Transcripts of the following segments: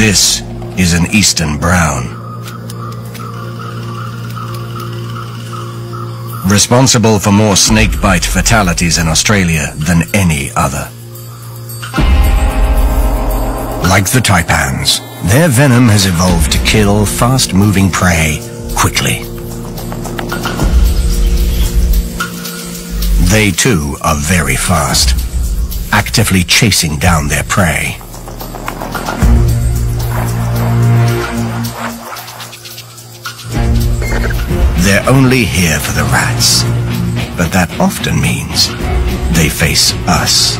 This is an Eastern Brown. Responsible for more snakebite fatalities in Australia than any other. Like the taipans, their venom has evolved to kill fast-moving prey quickly. They too are very fast, actively chasing down their prey. They're only here for the rats, but that often means they face us.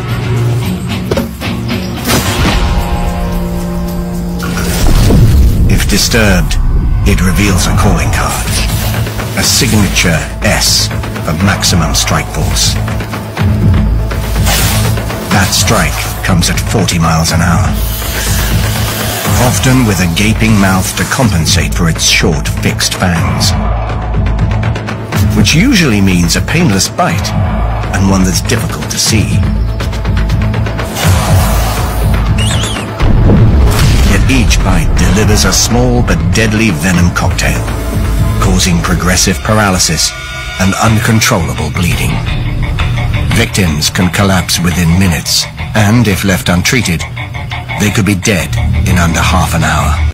If disturbed, it reveals a calling card. A signature S of maximum strike force. That strike comes at 40 miles an hour. Often with a gaping mouth to compensate for its short, fixed fangs. Which usually means a painless bite, and one that's difficult to see. Yet each bite delivers a small but deadly venom cocktail, causing progressive paralysis and uncontrollable bleeding. Victims can collapse within minutes, and if left untreated, they could be dead in under half an hour.